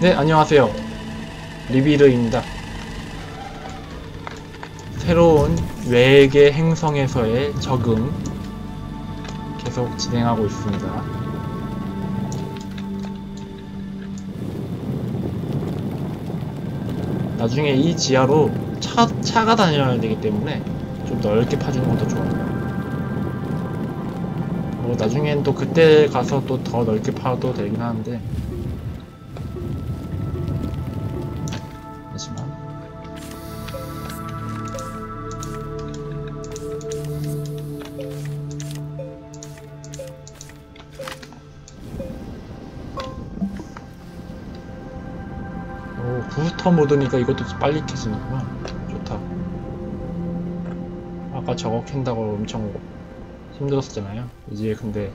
네, 안녕하세요. 리비르입니다. 새로운 외계 행성에서의 적응 계속 진행하고 있습니다. 나중에 이 지하로 차, 차가 다녀야 되기 때문에 좀 넓게 파주는 것도 좋아요. 뭐 나중엔 또 그때 가서 또 더 넓게 파도 되긴 하는데 오 부스터 모드니까 이것도 빨리 켜지는구나 좋다 아까 저거 켠다고 엄청 힘들었잖아요 이제 근데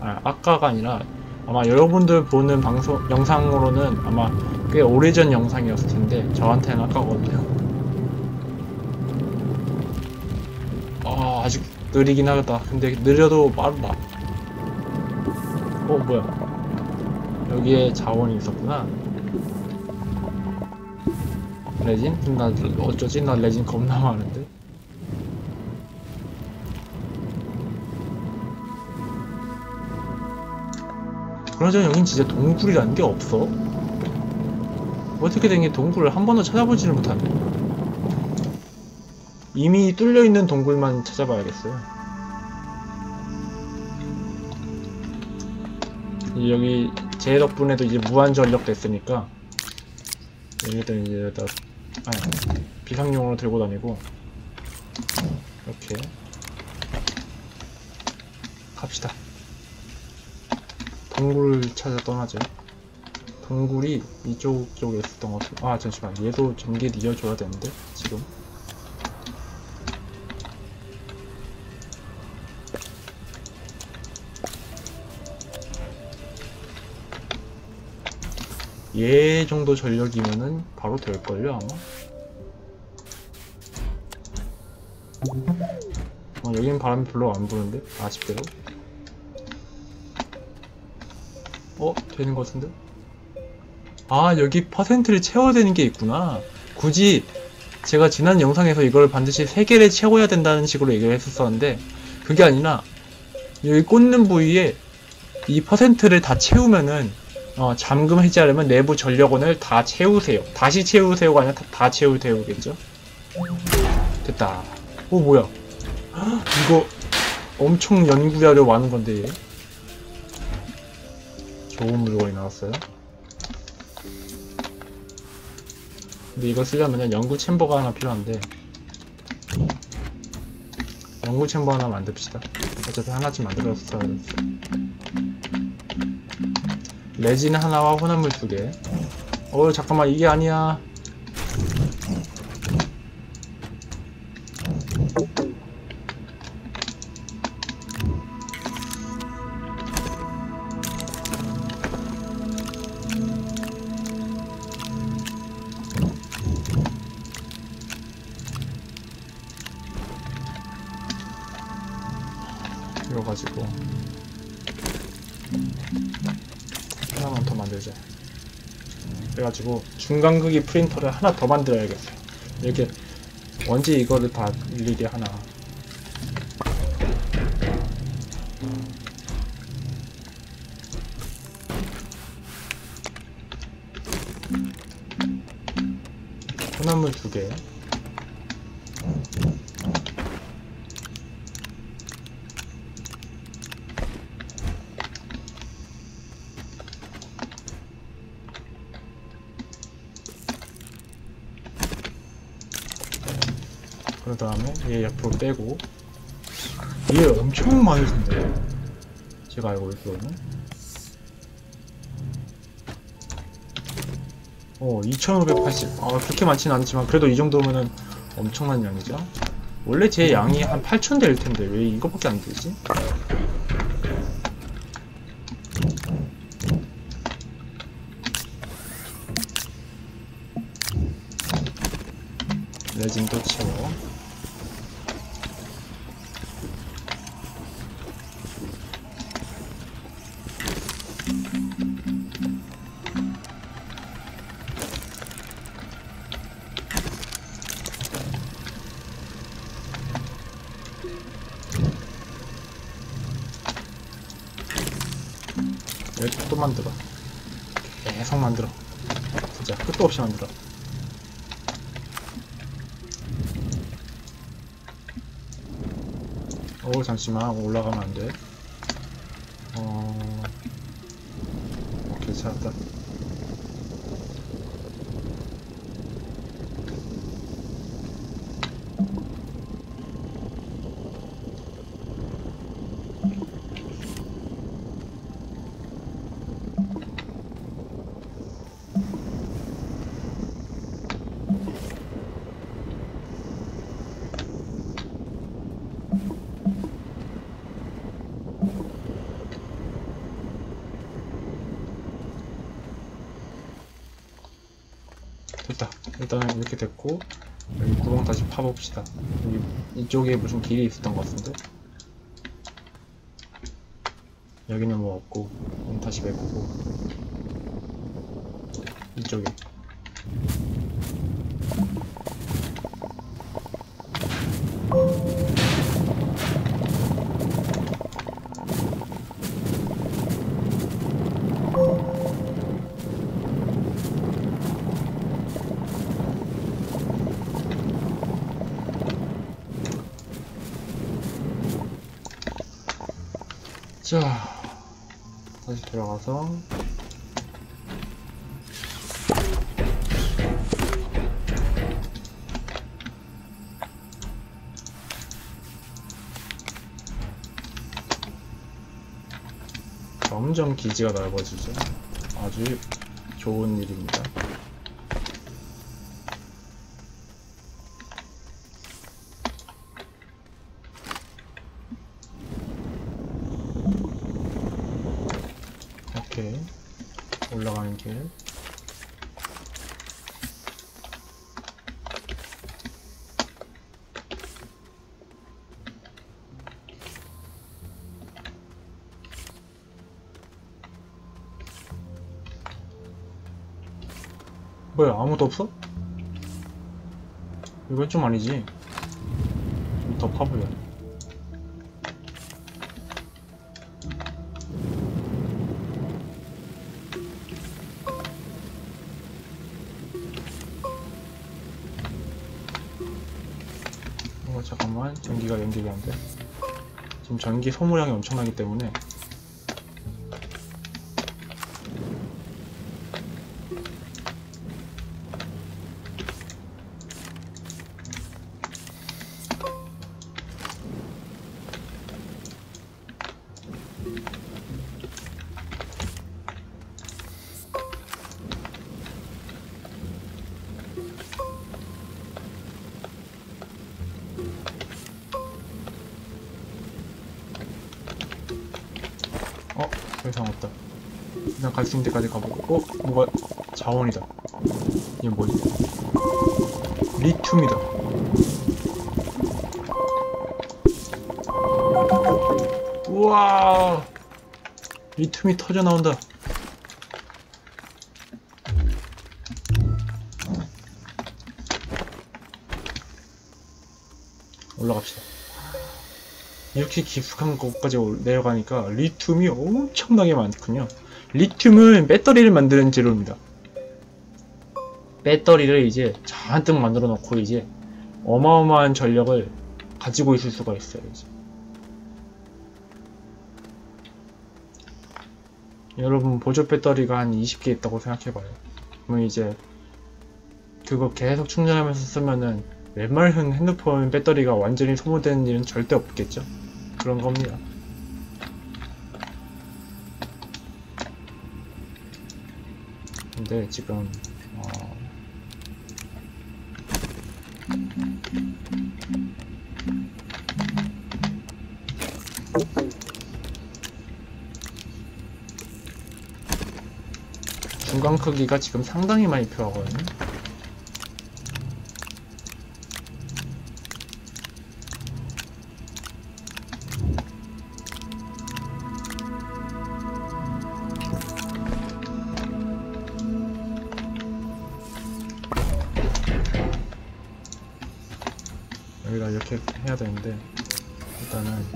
아, 아까가 아니라 아마 여러분들 보는 방송 영상으로는 아마 꽤 오래전 영상이었을 텐데 저한테는 아까거든요. 아 아직 느리긴 하겠다. 근데 느려도 빠르다. 어 뭐야? 여기에 자원이 있었구나. 레진? 나 어쩌지? 나 레진 겁나 많은데. 그러자 여긴 진짜 동굴이라는 게 없어. 어떻게 된 게 동굴을 한 번도 찾아보지를 못하네. 이미 뚫려 있는 동굴만 찾아봐야겠어요. 여기 제 덕분에도 이제 무한 전력 됐으니까 여기다 이제 다 아니, 비상용으로 들고 다니고 이렇게 갑시다. 동굴 찾아 떠나죠. 동굴이 이쪽 쪽에 있었던 것 같고 아 잠시만 얘도 전개 이어줘야 되는데 지금. 얘 정도 전력이면은 바로 될걸요 아마 어, 여긴 바람이 별로 안 부는데? 아쉽게도? 어? 되는 것 같은데? 아 여기 퍼센트를 채워야 되는 게 있구나. 굳이 제가 지난 영상에서 이걸 반드시 3개를 채워야 된다는 식으로 얘기를 했었었는데 그게 아니라 여기 꽂는 부위에 이 퍼센트를 다 채우면은 어, 잠금 해제하려면 내부 전력원을 다 채우세요. 다시 채우세요가 아니라 다, 다 채우세요겠죠? 됐다 오 뭐야 헉, 이거 엄청 연구하려 많은 건데 얘. 좋은 물건이 나왔어요. 근데 이거 쓰려면 연구 챔버가 하나 필요한데 연구 챔버 하나 만듭시다. 어차피 하나쯤 만들었어야 됐어. 레진 하나와 혼합물 두 개. 어 잠깐만 이게 아니야. 그래가지고 중간극이 프린터를 하나 더 만들어야겠어요. 이렇게 언제 이거를 다 일일이 하나. 혼합물 두 개. 그 다음에 얘 옆으로 빼고. 얘 엄청 많을 텐데 제가 알고 있기로는. 어 2580. 아 그렇게 많지는 않지만 그래도 이 정도면은 엄청난 양이죠. 원래 제 양이 한8000될 텐데 왜 이거밖에 안 되지? 레진도 채워 또 만들어. 계속 만들어. 진짜 끝도 없이 만들어. 어 잠시만 올라가면 안 돼. 어 오케이 찾았다. 됐다. 일단은 이렇게 됐고 여기 구멍 다시 파봅시다. 여기 이쪽에 무슨 길이 있었던 것 같은데? 여기는 뭐 없고 다시 메꾸고. 이쪽에 자 다시 들어가서. 점점 기지가 넓어지죠. 아주 좋은 일입니다 이렇게 올라 가는 길 뭐야 아무도 없어? 이건 좀 아니지. 좀 더 파보자 전기 소모량이 엄청나기 때문에 어? 더 이상 없다 그냥 갈수 있는 데까지 가보고 어? 뭐가 자원이다 이게 뭐지? 리튬이다 우와 리튬이 터져 나온다 올라갑시다 이렇게 깊숙한 곳까지 올- 내려가니까 리튬이 엄청나게 많군요. 리튬은 배터리를 만드는 재료입니다. 배터리를 이제 잔뜩 만들어 놓고 이제 어마어마한 전력을 가지고 있을 수가 있어요. 이제. 여러분 보조 배터리가 한 20개 있다고 생각해봐요. 그러면 이제 그거 계속 충전하면서 쓰면은 웬만한 핸드폰 배터리가 완전히 소모되는 일은 절대 없겠죠. 그런 겁니다. 근데 지금 어, 중간 크기가 지금 상당히 많이 필요하거든요. 이렇게 해야 되는데 일단은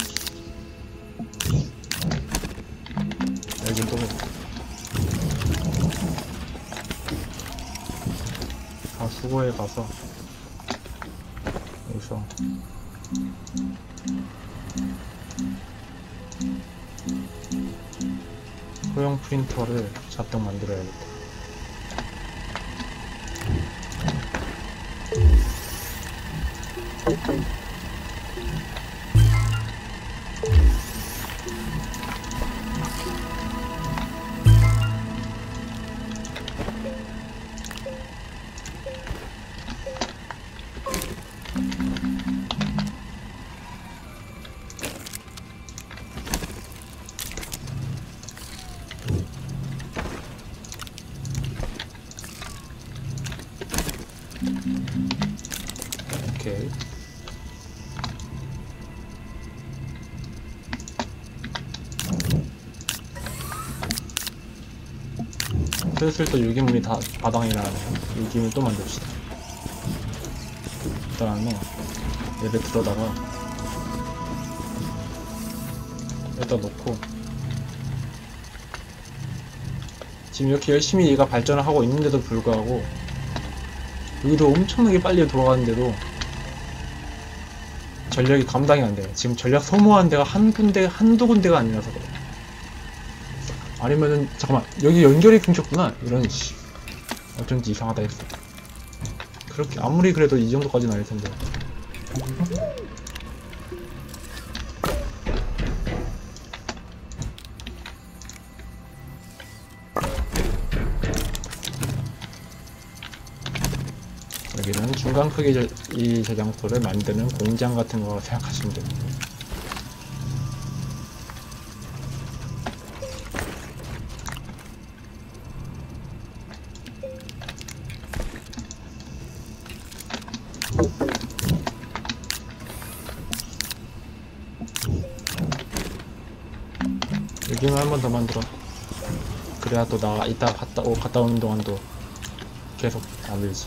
여기 또 가수고에 가서 여기서 소형 프린터를 잡동 만들어야겠다. 오 슬슬 또 유기물이 다 바닥에 나가네요. 유기물 또 만듭시다. 그 다음에 얘를 들어다가 여기다 놓고 지금 이렇게 열심히 얘가 발전을 하고 있는데도 불구하고 여기도 엄청나게 빨리 돌아가는데도 전력이 감당이 안 돼요. 지금 전력 소모한 데가 한 군데, 한두 군데가 아니라서 그래. 아니면은, 잠깐만, 여기 연결이 끊겼구나. 이런, 씨. 어쩐지 이상하다 했어. 그렇게, 아무리 그래도 이 정도까지는 아닐 텐데. 여기는 중간 크기 저, 이 저장소를 만드는 공장 같은 거 생각하시면 됩니다. 여기는 한번 더 만들어. 그래야 또 나 이따 갔다 오 갔다 오는 동안도 계속 만들지.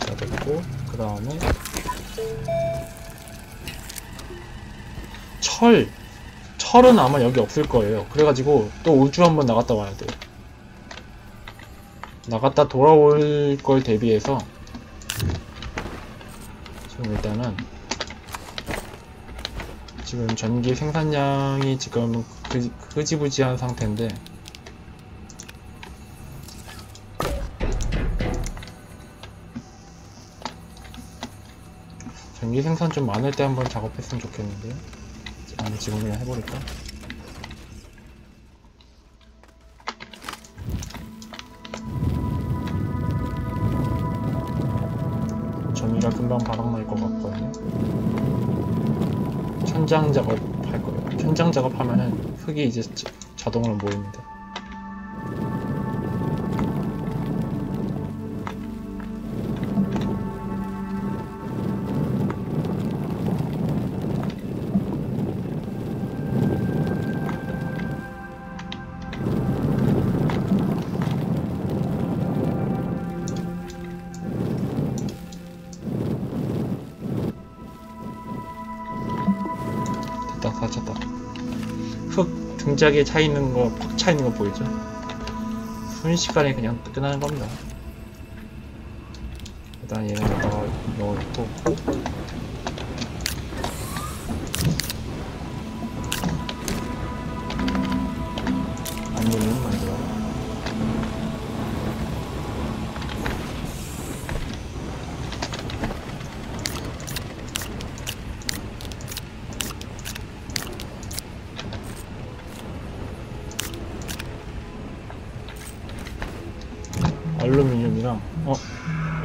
자 됐고 그 다음에 철 철은 아마 여기 없을 거예요. 그래가지고 또 우주 한번 나갔다 와야 돼요. 나갔다 돌아올 걸 대비해서 지금 일단은 지금 전기 생산량이 지금 그, 흐지부지한 상태인데 전기 생산 좀 많을 때 한번 작업했으면 좋겠는데 아니 지금 그냥 해버릴까? 전기가 금방 바닥날 것 같거든요. 천장 작업 할 거예요. 천장 작업하면은 흙이 이제 자- 자동으로 모입니다 등짝에 차 있는 거 팍 차 있는 거 보이죠? 순식간에 그냥 끝나는 겁니다 일단 얘는 넣어놓고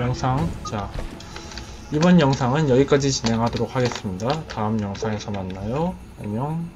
영상. 자 이번 영상은 여기까지 진행하도록 하겠습니다. 다음 영상에서 만나요. 안녕